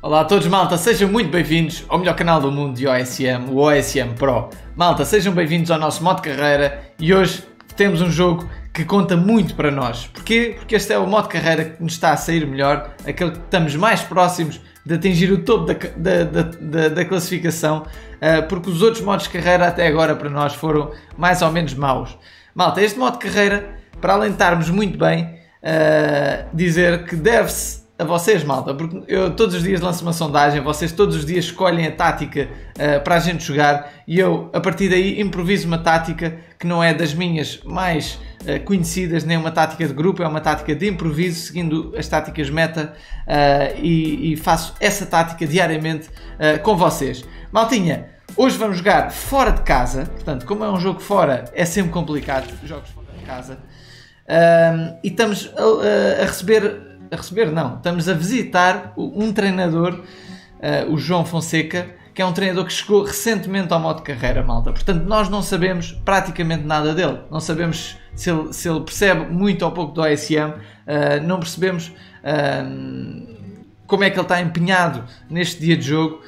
Olá a todos, malta, sejam muito bem-vindos ao melhor canal do mundo de OSM, o OSM Pro. Malta, sejam bem-vindos ao nosso modo carreira e hoje temos um jogo que conta muito para nós. Porquê? Porque este é o modo carreira que nos está a sair melhor, aquele que estamos mais próximos de atingir o topo da, da, da, da classificação, uh, porque os outros modos de carreira até agora para nós foram mais ou menos maus. Malta, este modo de carreira, para estarmos muito bem, uh, dizer que deve-se a vocês, malta, porque eu todos os dias lanço uma sondagem, vocês todos os dias escolhem a tática uh, para a gente jogar e eu, a partir daí, improviso uma tática que não é das minhas mais uh, conhecidas, nem uma tática de grupo, é uma tática de improviso, seguindo as táticas meta uh, e, e, faço essa tática diariamente com vocês. Maltinha, hoje vamos jogar fora de casa, portanto, como é um jogo fora, é sempre complicado, jogos fora de casa. e estamos a, a receber a receber, não, estamos a visitar um treinador, uh, o João Fonseca, que é um treinador que chegou recentemente ao modo de carreira, malta. Portanto, nós não sabemos praticamente nada dele. Não sabemos se ele, se ele percebe muito ou pouco do ASM, uh, eh, não percebemos uh, como é que ele está empenhado neste dia de jogo.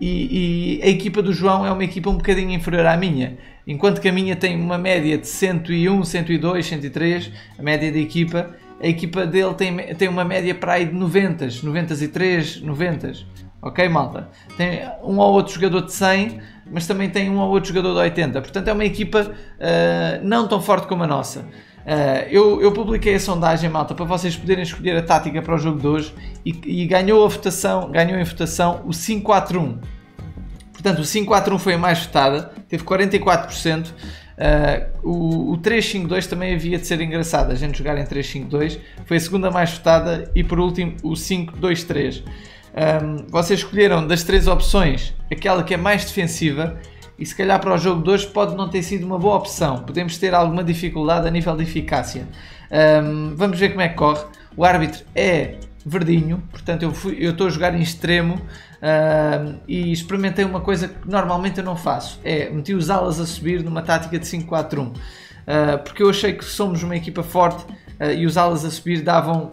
E, e, a equipa do João é uma equipa um bocadinho inferior à minha. Enquanto que a minha tem uma média de 101, 102, 103, a média da equipa, a equipa dele tem, tem uma média para aí de 90, 93, 90. Ok, malta? Tem um ou outro jogador de 100, mas também tem um ou outro jogador de 80. Portanto, é uma equipa uh, não tão forte como a nossa. Uh, eu, eu, publiquei a sondagem, malta, para vocês poderem escolher a tática para o jogo de hoje e, e ganhou a votação, ganhou em votação o 5-4-1. Portanto, o 5-4-1 foi a mais votada, teve 44%. Uh, o, o 352 também havia de ser engraçado, a gente jogar em 352 foi a segunda mais votada e por último o 523. Um, vocês escolheram das três opções aquela que é mais defensiva e se calhar para o jogo de hoje pode não ter sido uma boa opção. Podemos ter alguma dificuldade a nível de eficácia. Um, vamos ver como é que corre. O árbitro é verdinho, portanto eu, fui, eu estou a jogar em extremo uh, e experimentei uma coisa que normalmente eu não faço, é meti os alas a subir numa tática de 5-4-1, uh, ah, porque eu achei que somos uma equipa forte uh, e os alas a subir davam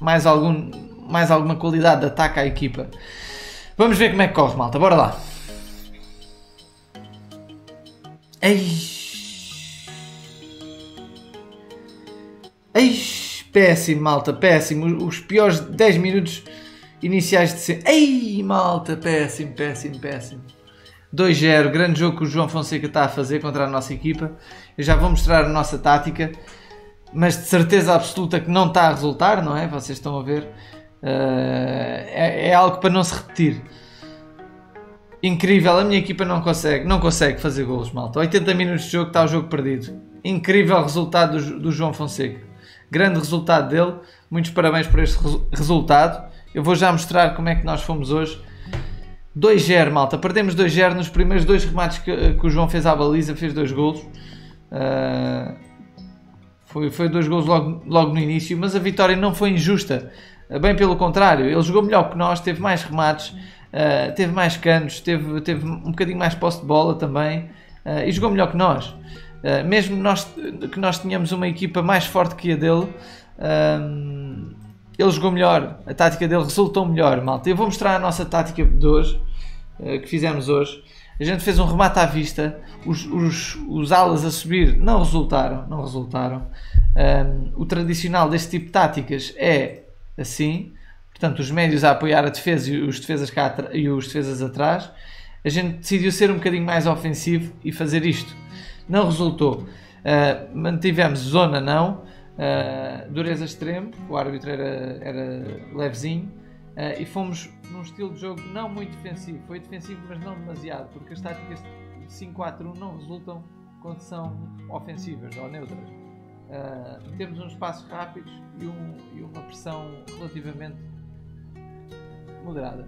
mais, algum, mais alguma qualidade de ataque à equipa. Vamos ver como é que corre, malta, bora lá. Ei. Ei. Péssimo, malta, péssimo. Os piores 10 minutos iniciais de ser. Ei, malta, péssimo, péssimo, péssimo. 2-0, grande jogo que o João Fonseca está a fazer contra a nossa equipa. Eu já vou mostrar a nossa tática, mas de certeza absoluta que não está a resultar, não é? Vocês estão a ver. Uh, é, é, algo para não se repetir. Incrível, a minha equipa não consegue, não consegue fazer golos, malta. 80 minutos de jogo está o jogo perdido. Incrível resultado do, do João Fonseca. Grande resultado dele. Muitos parabéns por este resultado. Eu vou já mostrar como é que nós fomos hoje. 2-0, malta. Perdemos 2-0 nos primeiros dois remates que, que, o João fez à baliza. Fez dois golos. Uh, foi, foi dois golos logo, logo no início. Mas a vitória não foi injusta. Bem pelo contrário. Ele jogou melhor que nós. Teve mais remates. Uh, teve mais canos. Teve, teve um bocadinho mais posse de bola também. Uh, e jogou melhor que nós. Eh, mesmo nós, que nós tínhamos uma equipa mais forte que a dele, uh, ele jogou melhor, a tática dele resultou melhor, malta. Eu vou mostrar a nossa tática de hoje, uh, que fizemos hoje. A gente fez um remate à vista, os, os, os alas a subir não resultaram, não resultaram. Um, o tradicional deste tipo de táticas é assim, portanto os médios a apoiar a defesa e os defesas, cá e os defesas atrás. A gente decidiu ser um bocadinho mais ofensivo e fazer isto não resultou. Uh, mantivemos zona não, uh, dureza extremo, o árbitro era, era levezinho uh, e fomos num estilo de jogo não muito defensivo. Foi defensivo, mas não demasiado, porque as táticas de 5-4-1 não resultam quando são ofensivas ou neutras. temos uns passos rápidos e, um, e uma pressão relativamente moderada.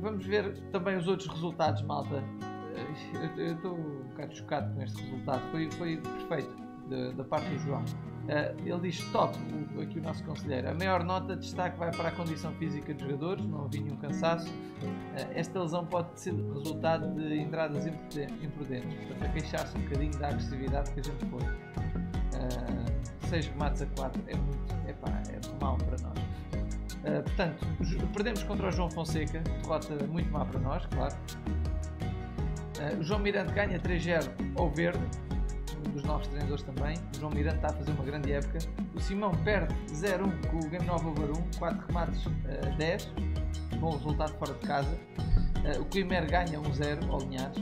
vamos ver também os outros resultados, malta eu estou um bocado chocado com este resultado. Foi, foi perfeito da, parte do João. Uh, ele diz top, o, aqui o nosso conselheiro. A maior nota de destaque vai para a condição física dos jogadores, não havia nenhum cansaço. Uh, esta lesão pode ser resultado de entradas imprudentes, portanto, a queixar-se um bocadinho da agressividade que a gente foi. Uh, 6 remates a 4 é muito, epá, é mau para nós. Uh, portanto, perdemos contra o João Fonseca, derrota muito má para nós, claro. Uh, João Miranda ganha 3-0 ao Verde, um dos novos treinadores também. O João Miranda está a fazer uma grande época. O Simão perde 0-1 com o Game Nova 1, 4 remates uh, 10, bom resultado fora de casa. Uh, o Climer ganha 1-0 ao Linhares.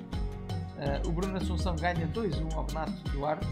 O Bruno Assunção ganha 2-1 ao Renato Duarte.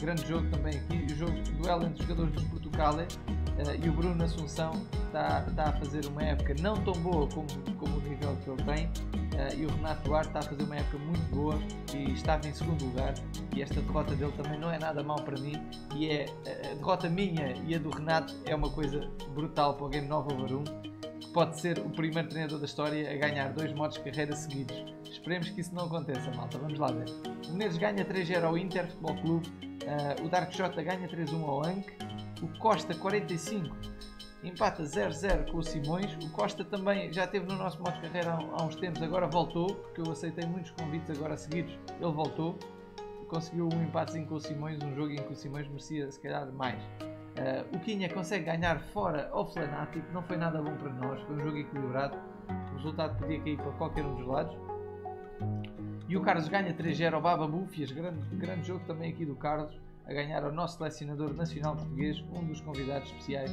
Grande jogo também aqui. O jogo duelo entre os jogadores dos Portugal uh, e o Bruno Assunção está, a fazer uma época não tão boa como, como o nível que ele tem. Uh, e o Renato Duarte está a fazer uma época muito boa e estava em segundo lugar. E esta derrota dele também não é nada mal para mim. E é a derrota minha e a do Renato é uma coisa brutal para o Game 9 over 1 pode ser o primeiro treinador da história a ganhar dois modos de carreira seguidos. Esperemos que isso não aconteça, malta. Vamos lá ver. O Menezes ganha 3-0 ao Inter Futebol Clube. Uh, o Dark Jota ganha 3-1 ao Anc. O Costa 45 empata 0-0 com o Simões. O Costa também já esteve no nosso modo de carreira há, há uns tempos, agora voltou, porque eu aceitei muitos convites agora seguidos. Ele voltou, conseguiu um empatezinho com o Simões, um jogo em que o Simões merecia se calhar mais. Uh, o Quinha consegue ganhar fora ao Flanático, não foi nada bom para nós, foi um jogo equilibrado, o resultado podia cair para qualquer um dos lados. E o Carlos ganha 3-0 ao Baba Búfias, grande, grande jogo também aqui do Carlos, a ganhar ao nosso selecionador nacional português, um dos convidados especiais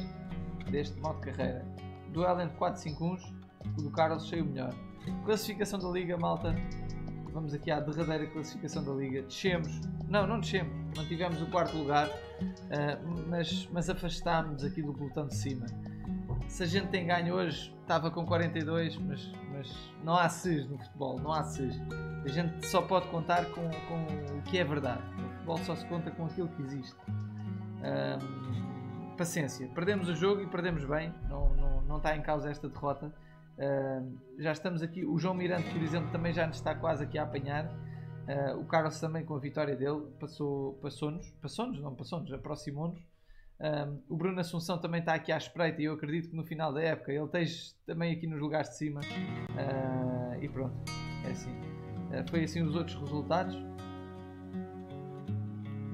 deste modo de carreira. Duelo entre 4-5-1, o do Carlos saiu melhor. Classificação da Liga, malta. Vamos aqui à derradeira classificação da Liga. Descemos. Não, não descemos. Mantivemos o quarto lugar, uh, mas, mas afastámos aqui do pelotão de cima. Se a gente tem ganho hoje, estava com 42, mas, mas não há SES no futebol, não há SES. A gente só pode contar com, com o que é verdade. O futebol só se conta com aquilo que existe. Um, paciência. Perdemos o jogo e perdemos bem. Não, não, não está em causa esta derrota. Já estamos aqui. O João Miranda, por exemplo, também já nos está quase aqui a apanhar. Uh, o Carlos também com a vitória dele passou, passou-nos, passou-nos, não passou-nos, aproximou-nos. Um, o Bruno Assunção também está aqui à espreita e eu acredito que no final da época ele esteja também aqui nos lugares de cima. Uh, e pronto, é assim. Uh, foi assim os outros resultados.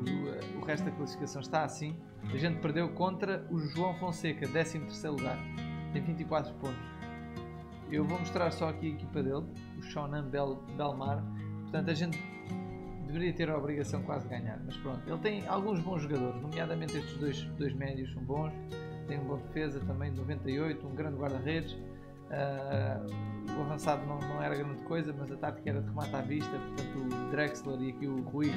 O, uh, o, resto da classificação está assim. A gente perdeu contra o João Fonseca, 13 lugar. Tem 24 pontos. Eu vou mostrar só aqui a equipa dele, o Shonan Bel, Belmar. Portanto, a gente deveria ter a obrigação quase de ganhar. Mas pronto, ele tem alguns bons jogadores, nomeadamente estes dois, dois médios são bons. Tem um bom defesa também de 98, um grande guarda-redes. Uh, o avançado não, não era grande coisa, mas a tática era de remate à vista, portanto o Drexler e aqui o Rui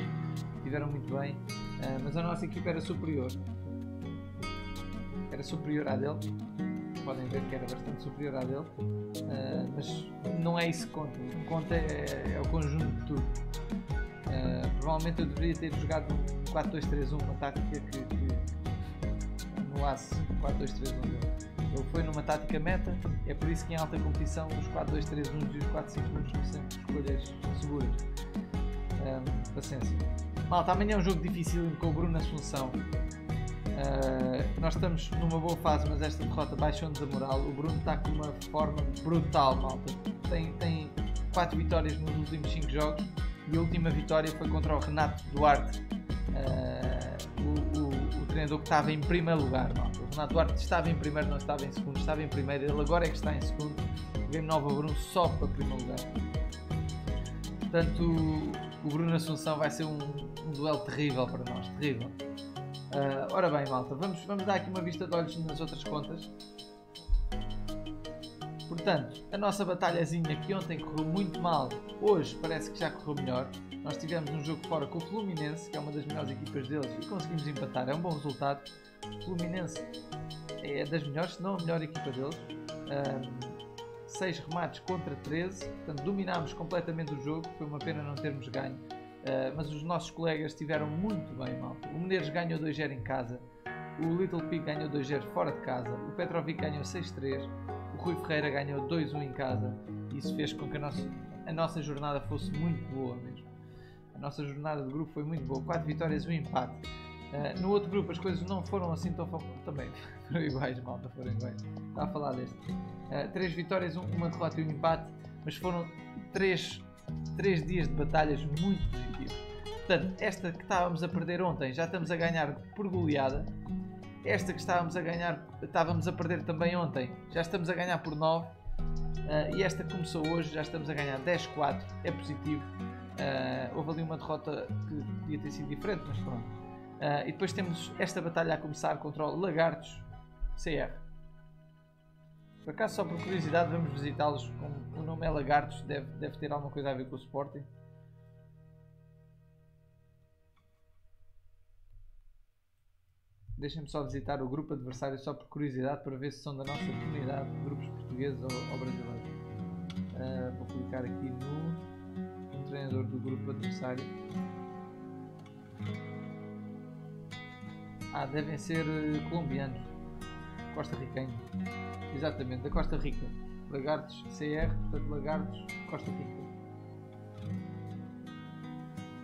estiveram muito bem, uh, mas a nossa equipa era superior. Era superior à dele, podem ver que era bastante superior à dele, uh, mas não é isso que conta, o que conta é, é o conjunto de tudo. Provavelmente eu deveria ter jogado um 4-2-3-1, uma tática que, que anulasse 4-2-3-1 dele. Ele foi numa tática meta, é por isso que em alta competição os 4-2-3-1 e os 4-5-1 são sempre escolhas seguras. Um, paciência. Malta, amanhã é um jogo difícil com o Bruno Assunção. Uh, nós estamos numa boa fase, mas esta derrota baixou-nos a moral. O Bruno está com uma forma brutal, malta. Tem, tem 4 vitórias nos últimos 5 jogos e a última vitória foi contra o Renato Duarte, uh, o, o, o, treinador que estava em primeiro lugar. Malta. Renato Duarte estava em primeiro, não estava em segundo, estava em primeiro, ele agora é que está em segundo. O Game Nova Bruno só para primeiro lugar. Portanto, o Bruno Assunção vai ser um, um duelo terrível para nós, terrível. Uh, ora bem, malta, vamos, vamos dar aqui uma vista de olhos nas outras contas. Portanto, a nossa batalhazinha que ontem correu muito mal, hoje parece que já correu melhor. Nós tivemos um jogo fora com o Fluminense, que é uma das melhores equipas deles, e conseguimos empatar. É um bom resultado. O Fluminense é das melhores, se não a melhor equipa deles. Um, 6 remates contra 13, portanto dominámos completamente o jogo. Foi uma pena não termos ganho, uh, mas os nossos colegas estiveram muito bem, mal. O Menezes ganhou 2-0 em casa, o Little Pig ganhou 2-0 fora de casa, o Petrovic ganhou 6-3, o Rui Ferreira ganhou 2-1 em casa. Isso fez com que a nossa, a nossa jornada fosse muito boa mesmo. A nossa jornada de grupo foi muito boa. 4 vitórias e um empate. Uh, no outro grupo as coisas não foram assim tão também foram iguais, malta, foram iguais. Está a falar deste. Uh, três vitórias, uma derrota e um empate, mas foram três, três dias de batalhas muito positivos. Portanto, esta que estávamos a perder ontem já estamos a ganhar por goleada. Esta que estávamos a ganhar, estávamos a perder também ontem, já estamos a ganhar por 9. Uh, e esta começou hoje, já estamos a ganhar 10-4, é positivo. Uh, houve ali uma derrota que podia ter sido diferente, mas pronto. Uh, e depois temos esta batalha a começar contra o Lagartos CR. Por acaso, só por curiosidade, vamos visitá-los. O nome é Lagartos, deve, deve ter alguma coisa a ver com o Sporting. Deixem-me só visitar o grupo adversário só por curiosidade para ver se são da nossa comunidade, grupos portugueses ou, ou brasileiros. Uh, vou clicar aqui no, treinador do grupo adversário. Ah, devem ser uh, colombianos, Costa Riquenhos. Exatamente, da Costa Rica. Lagartos CR, portanto Lagartos Costa Rica.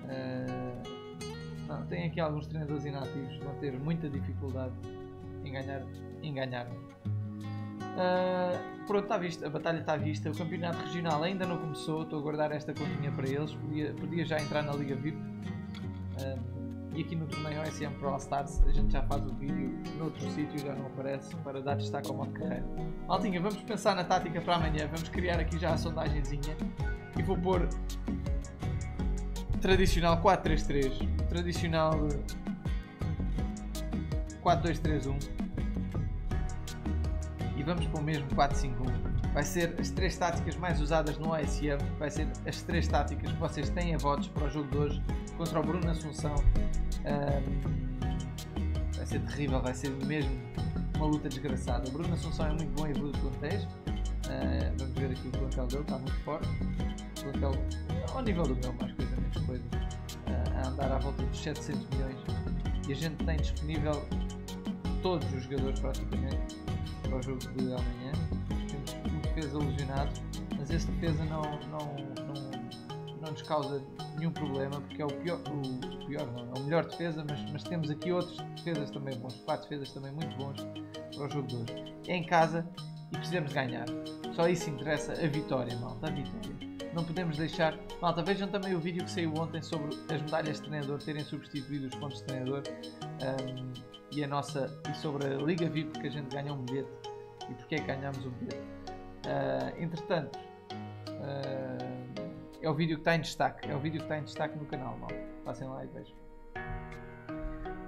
Uh, tem aqui alguns treinadores inativos que vão ter muita dificuldade em ganhar. Em ganhar. Uh, pronto, está vista, a batalha está vista. O campeonato regional ainda não começou. Estou a guardar esta continha para eles. Podia, podia já entrar na Liga VIP. Uh, e aqui no torneio OSM Pro Stars a gente já faz o vídeo noutro sítio, já não aparece, para dar destaque ao modo carreira. Maltinha, vamos pensar na tática para amanhã. Vamos criar aqui já a sondagenzinha. E vou pôr tradicional 4-3-3 tradicional 4-2-3-1 e vamos para o mesmo 4-5-1. Vai ser as três táticas mais usadas no ASM, vai ser as três táticas que vocês têm a votos para o jogo de hoje contra o Bruno Assunção. Um, vai ser terrível, vai ser mesmo uma luta desgraçada. O Bruno Assunção é muito bom em Blue Contest. Uh, vamos ver aqui o plantel dele, está muito forte. O plantel ao nível do meu, mais coisa, menos coisa andar à volta dos 700 milhões e a gente tem disponível todos os jogadores praticamente para o jogo de amanhã. Temos um defesa lesionado, mas esse defesa não, não, não, não nos causa nenhum problema porque é o pior, o pior não, é o melhor defesa, mas, mas temos aqui outros defesas também bons, quatro defesas também muito bons para o jogo de hoje. É em casa e precisamos ganhar. Só isso interessa a vitória, malta, a vitória não podemos deixar. Malta, vejam também o vídeo que saiu ontem sobre as medalhas de treinador terem substituído os pontos de treinador um, e a nossa e sobre a Liga VIP que a gente ganha um bilhete e porque é que ganhamos um bilhete. Uh, entretanto, uh, é o vídeo que está em destaque. É o vídeo que está em destaque no canal, malta. Passem lá e vejam.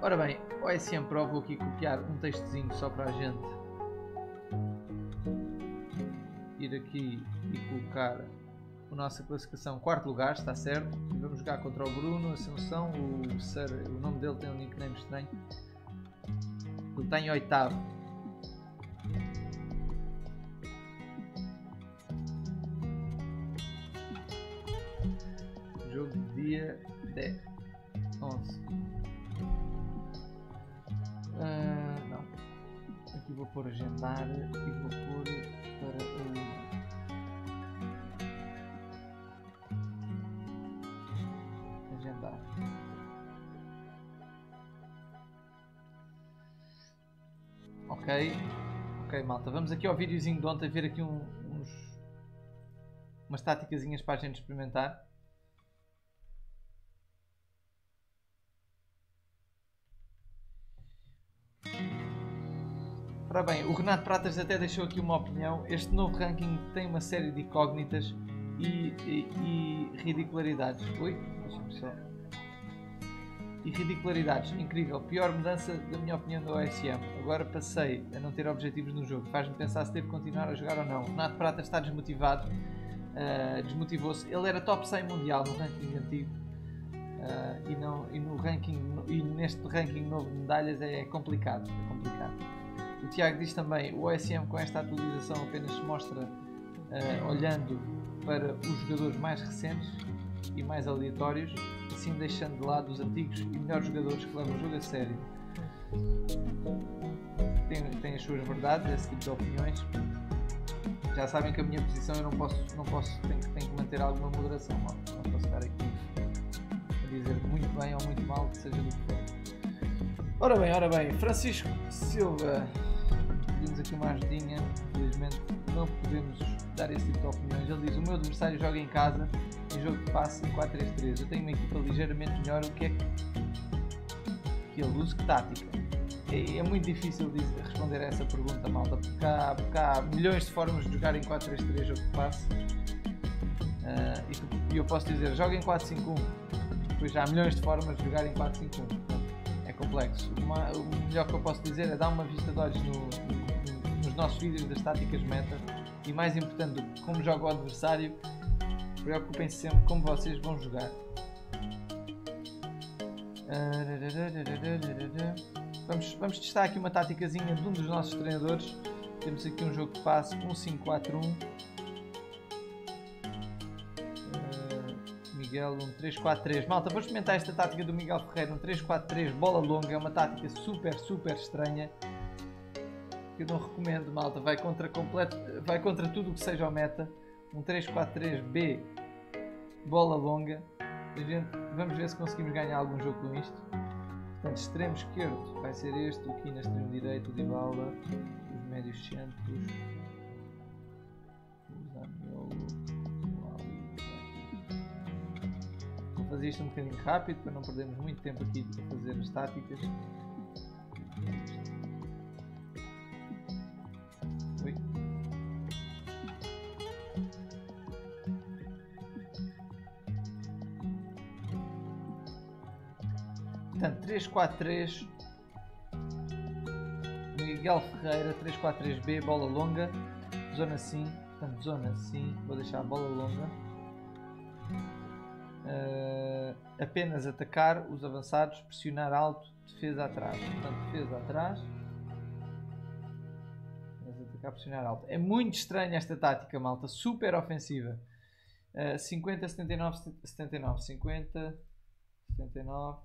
Ora bem, OSM Pro vou aqui copiar um textozinho só para a gente ir aqui e colocar a nossa classificação quarto lugar, está certo. Vamos jogar contra o Bruno Assunção, o, Sir, o nome dele tem um nickname estranho. Ele está em oitavo. Jogo de dia 10, 11. Uh, não. Aqui vou pôr agendar e vou pôr para o Ok. Ok, malta. Vamos aqui ao videozinho de ontem ver aqui um, uns, umas táticazinhas para a gente experimentar. Ora bem, o Renato Pratas até deixou aqui uma opinião. Este novo ranking tem uma série de incógnitas e, e, e ridicularidades. Ui, deixa-me só e ridicularidades. Incrível. Pior mudança, da minha opinião, do OSM. Agora passei a não ter objetivos no jogo. Faz-me pensar se devo continuar a jogar ou não. Renato Prata está desmotivado. Uh, Desmotivou-se. Ele era top 100 mundial no ranking antigo. Uh, e, não, e, no ranking, e neste ranking novo de medalhas é complicado. É complicado. O Tiago diz também: o OSM com esta atualização apenas se mostra uh, olhando para os jogadores mais recentes e mais aleatórios assim deixando de lado os antigos e melhores jogadores que levam o jogo a sério. Tem, tem as suas verdades, esse tipo de opiniões. Já sabem que a minha posição eu não posso, não posso tenho, tenho que manter alguma moderação. Não, não posso estar aqui a dizer muito bem ou muito mal, que seja do que for. Ora bem, ora bem, Francisco Silva, pedimos aqui uma ajudinha, infelizmente não podemos dar esse tipo de opiniões. Ele diz: O meu adversário joga em casa em jogo de passe 4-3-3. Eu tenho uma equipa ligeiramente melhor. O que é que, ele usa? Que tática? é, muito difícil de responder a essa pergunta, malta, porque há, porque há milhões de formas de jogar em 4-3-3 jogo de passe. Uh, e eu posso dizer, joga em 4-5-1, depois há milhões de formas de jogar em 4-5-1. É complexo. Uma, o melhor que eu posso dizer é dar uma vista de olhos no, no, nos nossos vídeos das táticas meta e mais importante do que como joga o adversário, preocupem-se sempre como vocês vão jogar. Vamos, vamos testar aqui uma táticazinha de um dos nossos treinadores. Temos aqui um jogo de passe 1-5-4-1. Miguel, um 3-4-3. Malta, vou experimentar esta tática do Miguel Ferreira, um 3-4-3, bola longa, é uma tática super, super estranha. Que eu não recomendo, malta, vai contra, completo, vai contra tudo o que seja o meta. Um 3-4-3B, bola longa. A gente, vamos ver se conseguimos ganhar algum jogo com isto. Portanto, extremo esquerdo vai ser este, aqui na extremo direito, o Dybala, os médios centros, o Zaniolo. fazer isto um bocadinho rápido para não perdermos muito tempo aqui a fazer as táticas. 3-4-3 Miguel Ferreira 3-4-3B, bola longa, zona sim, portanto zona sim, vou deixar a bola longa uh, apenas atacar os avançados, pressionar alto, defesa atrás. Portanto, defesa atrás. Apenas atacar, pressionar alto. É muito estranha esta tática, malta. Super ofensiva. Uh, 50, 79, 79. 50, 79,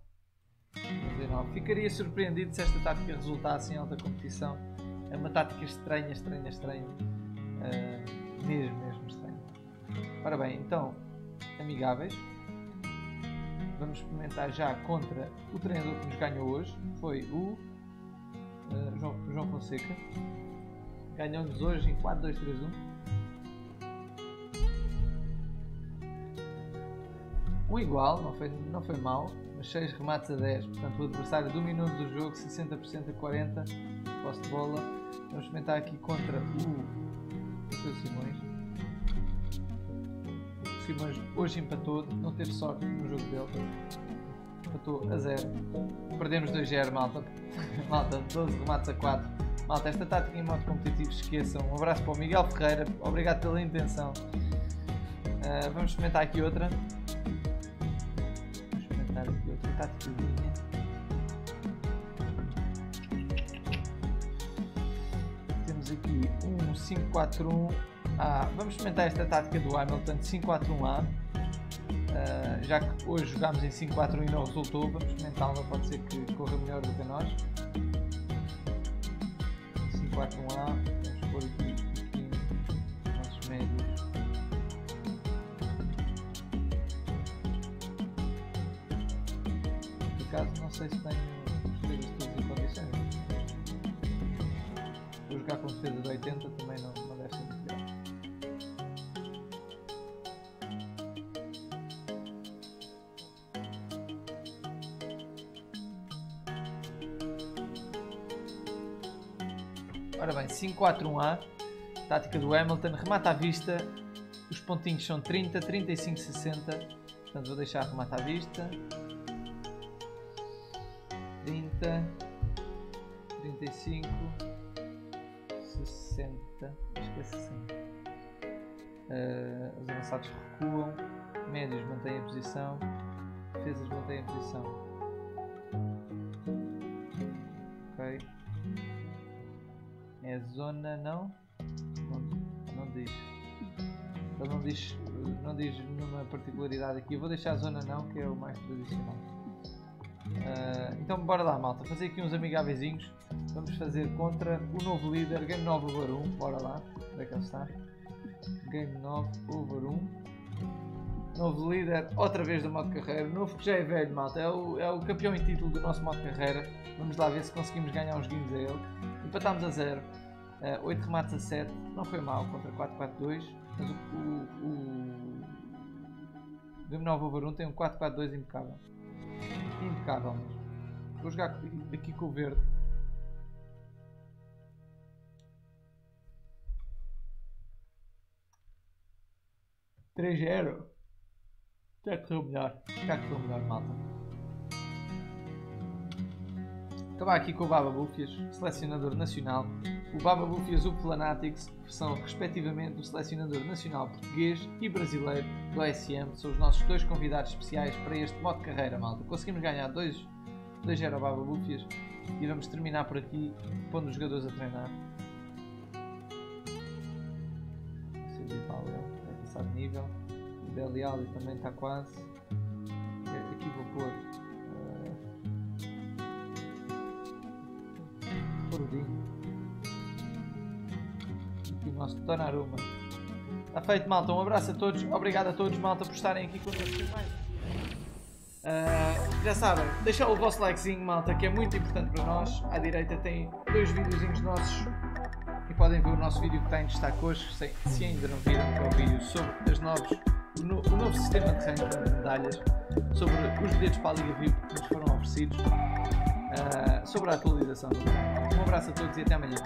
79. Ficaria surpreendido se esta tática resultasse em alta competição. É uma tática estranha, estranha, estranha. Uh, mesmo, mesmo estranha. Ora bem, então, amigáveis. Vamos experimentar já contra o treinador que nos ganhou hoje. Foi o uh, João, João Fonseca. Ganhou-nos hoje em 4-2-3-1. Um igual, não foi, não foi mal, mas 6 remates a 10. Portanto, o adversário dominou do jogo 60% a 40%. Posse de bola. Vamos experimentar aqui contra o Seu Simões. Simões hoje empatou, não teve sorte no jogo dele. Empatou a 0. Perdemos 2-0, malta. malta, 12 remates a 4. Malta, esta tática em modo competitivo, esqueçam. Um abraço para o Miguel Ferreira, obrigado pela intenção. Uh, vamos experimentar aqui outra. Temos aqui um 5-4-1 ah, vamos experimentar esta tática do Hamilton 5-4-1-A. Uh, já que hoje jogámos em 5-4-1 e não resultou, vamos experimentá-la, pode ser que corra melhor do que nós. 5-4-1-A, vamos pôr aqui não sei se tenho defesas todas em condições. Vou jogar com defesa de 80 também não, não deve ser muito grave. Ora bem, 5-4-1-A, tática do Hamilton, remata à vista, os pontinhos são 30, 35, 60, portanto vou deixar remata à vista, 30, 35, 60, acho que é 60. Uh, os avançados recuam, médios mantêm a posição, defesas mantêm a posição. Ok. É zona não? Não, não diz. Ele não diz, não diz nenhuma particularidade aqui. Eu vou deixar a zona não, que é o mais tradicional. Uh, então bora lá malta, fazer aqui uns amigáveis. Vamos fazer contra o novo líder, Game 9 over 1. Bora lá, onde é que ele está? Game 9 over 1. Novo líder, outra vez do modo carreira. Novo que já é velho, malta. É o, é o campeão em título do nosso modo carreira. Vamos lá ver se conseguimos ganhar uns guinhos a ele. Empatámos a 0. Uh, 8 remates a 7. Não foi mal contra 4-4-2. Mas o, o, o Game 9 over 1 tem um 4-4-2 impecável impecável. Vou jogar aqui com o verde. Três zero. Já correu melhor. Já correu melhor, malta. Acabar aqui com o Baba Bufias, selecionador nacional o Baba Búfias e o Planatics são, respectivamente, o selecionador nacional português e brasileiro do SM. São os nossos dois convidados especiais para este modo de carreira, malta. Conseguimos ganhar 2 0 ao Baba Búfias e vamos terminar por aqui, pondo os jogadores a treinar. Vai passar de nível. O Deli Ali também está quase. Aqui vou pôr. Uh, pôr o Dinho. Nosso Donnarumma. Está feito, malta. Um abraço a todos. Obrigado a todos, malta, por estarem aqui connosco Uh, já sabem, deixar o vosso likezinho, malta, que é muito importante para nós. À direita tem dois videozinhos nossos e podem ver o nosso vídeo que está em destaque hoje, se, se ainda não viram, que é o vídeo sobre as novos, o, no, o novo sistema de ranking de medalhas, sobre os bilhetes para a Liga VIP que nos foram oferecidos, uh, sobre a atualização do Um abraço a todos e até amanhã.